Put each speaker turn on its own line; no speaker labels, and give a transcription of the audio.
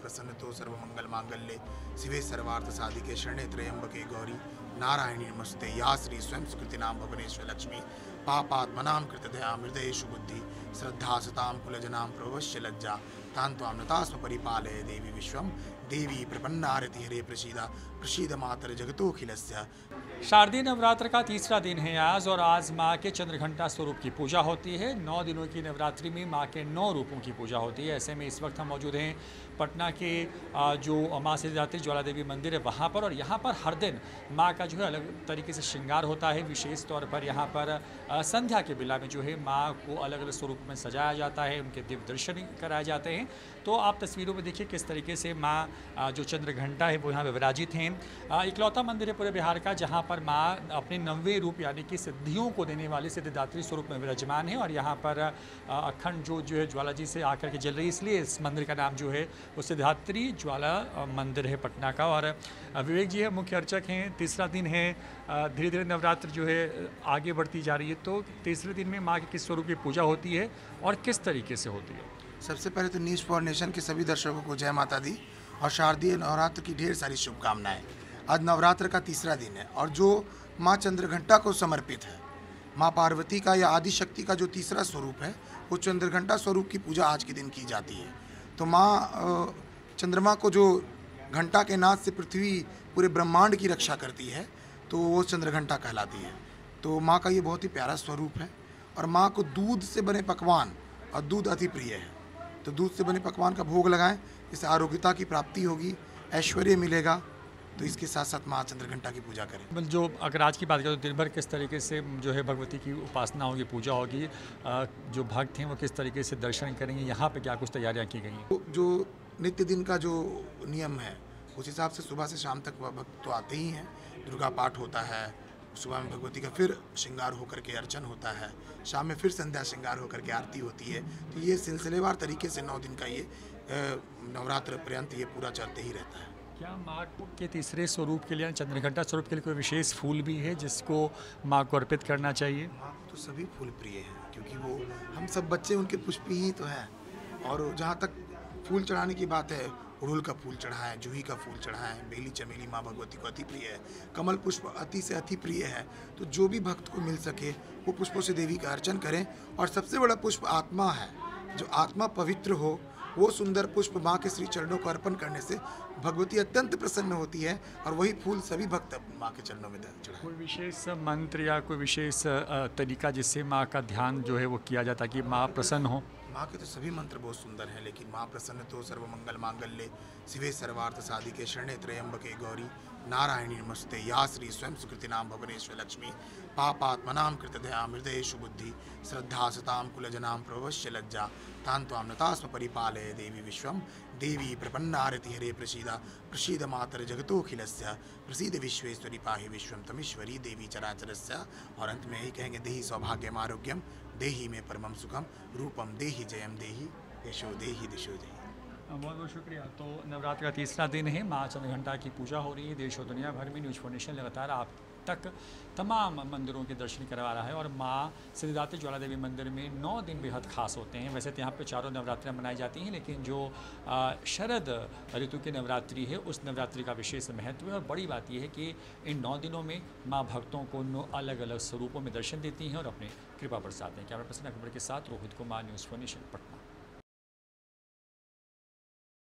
प्रसन्नतो सर्वमंगल मांगल्य। शिवे सर्वार्थ साधिके शरणे त्र्यंबके गौरी। नारायणी नमस्ते। या श्री स्वयं सुकृति नाम भुवनेश्वर लक्ष्मी। पापात्मना कृतदया हृदय बुद्धि। श्रद्धा सताम कुलजनाम प्रवश्य लज्जा। तां नतास्म परिपालय देवी विश्वं देवी प्रपन्नारति हरे प्रसीदा, प्रसीद मातर जगतोखिलस्य
शारदीय नवरात्र का तीसरा दिन है आज और आज माँ के चंद्रघंटा स्वरूप की पूजा होती है। नौ दिनों की नवरात्रि में माँ के नौ रूपों की पूजा होती है। ऐसे में इस वक्त हम मौजूद हैं पटना के जो माँ सिद्धिदात्री ज्वाला देवी मंदिर है वहाँ पर और यहाँ पर हर दिन माँ का जो है अलग तरीके से श्रृंगार होता है। विशेष तौर पर यहाँ पर संध्या के बिला में जो है माँ को अलग अलग स्वरूप में सजाया जाता है। उनके दिव्य दर्शन कराए जाते हैं। तो आप तस्वीरों में देखिए किस तरीके से माँ जो चंद्र घंटा है, वो यहाँ पे विराजित हैं। इकलौता मंदिर है पूरे बिहार का, जहाँ पर माँ अपने नवे रूप यानी कि सिद्धियों को देने वाले सिद्धिदात्री स्वरूप में विराजमान है और यहाँ पर अखंड जो जो है ज्वाला जी से आकर के जल रही इसलिए इस मंदिर का नाम जो है, वो सिद्धात्री ज्वाला मंदिर है पटना का। और विवेक जी है, मुख्य अर्चक हैं, तीसरा दिन है धीरे धीरे नवरात्र जो है, आगे बढ़ती जा रही है। तो तीसरे दिन में माँ के किस स्वरूप की पूजा होती है और किस तरीके से होती है?
सबसे पहले तो न्यूज़ फॉर नेशन के सभी दर्शकों को जय माता दी। और शारदीय नवरात्र की ढेर सारी शुभकामनाएँ। आज नवरात्र का तीसरा दिन है और जो माँ चंद्रघंटा को समर्पित है। माँ पार्वती का या आदिशक्ति का जो तीसरा स्वरूप है, वो चंद्रघंटा स्वरूप की पूजा आज के दिन की जाती है। तो माँ चंद्रमा को जो घंटा के नाद से पृथ्वी पूरे ब्रह्मांड की रक्षा करती है तो वो चंद्रघंटा कहलाती है। तो माँ का ये बहुत ही प्यारा स्वरूप है और माँ को दूध से बने पकवान और दूध अति प्रिय है। तो दूध से बने पकवान का भोग लगाएँ इससे आरोग्यता की प्राप्ति होगी ऐश्वर्य मिलेगा। तो इसके साथ साथ माँ चंद्रघंटा की पूजा करें।
मतलब जो अगर आज की बात करें तो दिन भर किस तरीके से जो है भगवती की उपासना होगी पूजा होगी जो भक्त हैं वो किस तरीके से दर्शन करेंगे यहाँ पे क्या कुछ तैयारियाँ की गई हैं?
तो जो नित्य दिन का जो नियम है उस हिसाब से सुबह से शाम तक भक्त तो आते ही हैं दुर्गा पाठ होता है सुबह में भगवती का फिर श्रृंगार होकर के अर्चन होता है। शाम में फिर संध्या श्रृंगार होकर के आरती होती है। तो ये सिलसिलेवार तरीके से नौ दिन का ये नवरात्र पर्यंत ये पूरा चलते ही रहता है।
क्या माँ के तीसरे स्वरूप के लिए चंद्रघंटा स्वरूप के लिए कोई विशेष फूल भी है जिसको माँ को अर्पित करना चाहिए?
माँ तो सभी फूल प्रिय हैं क्योंकि वो हम सब बच्चे उनके पुष्पी ही तो हैं। और जहाँ तक फूल चढ़ाने की बात है उड़हुल का फूल चढ़ाएँ जूही का फूल चढ़ाएँ बेली चमेली माँ भगवती को अति प्रिय है, कमल पुष्प अति से अति प्रिय है तो जो भी भक्त को मिल सके, वो पुष्पों से देवी का अर्चन करें। और सबसे बड़ा पुष्प आत्मा है, जो आत्मा पवित्र हो, वो सुंदर पुष्प माँ के श्री चरणों को अर्पण करने से भगवती अत्यंत प्रसन्न होती है, और वही फूल सभी भक्त माँ के चरणों में चढ़ाएँ।
कोई विशेष मंत्र या कोई विशेष तरीका जिससे माँ का ध्यान जो है वो किया जाता है कि माँ प्रसन्न हो?
माँ के तो सभी मंत्र बहुत सुंदर हैं, लेकिन माँ प्रसन्न तो सर्वमंगल मांगल्ये। शिवे सर्वार्थ साधिके शरणे त्र्यंबके गौरी। नारायणी नमस्ते, या श्री स्वयं सुकृति नाम भुवनेश्वर लक्ष्मी। पापात्मनां कृतदया हृदयेषु बुद्धि। श्रद्धा सतां कुलजनां प्रवश्य लज्जा। तां त्वां नतास्म परिपालय देवी विश्वं। देवी प्रपन्नारति हरे प्रसीदा। प्रसीद मातर जगतोखिलस्य प्रसीद विश्वेश्वरी पाहि विश्वं तमीश्वरी देवी चराचरस्य। और अंत में यही कहेंगे, देहि सौभाग्यम, आरोग्यम। देहि में परमम सुखम रूपम देहि जयम देहि, यशो देहि दिशो जय।
बहुत बहुत शुक्रिया। तो नवरात्र का तीसरा दिन है, माँ चंद्रघंटा की पूजा हो रही है, देश और दुनिया भर में न्यूज़ फाउंडेशन लगातार आप तक तमाम मंदिरों के दर्शन करवा रहा है और माँ सिद्धिदात्री ज्वाला देवी मंदिर में नौ दिन बेहद खास होते हैं। वैसे तो यहाँ पर चारों नवरात्रियाँ मनाई जाती हैं, लेकिन जो शरद ऋतु की नवरात्रि है, उस नवरात्रि का विशेष महत्व है और बड़ी बात यह है कि इन नौ दिनों में माँ भक्तों को नौ अलग अलग स्वरूपों में दर्शन देती हैं और अपनी कृपा बरसाते हैं कैमरा पर्सन अकबर के साथ रोहित कुमार, न्यूज़ फाउंडेशन पटना।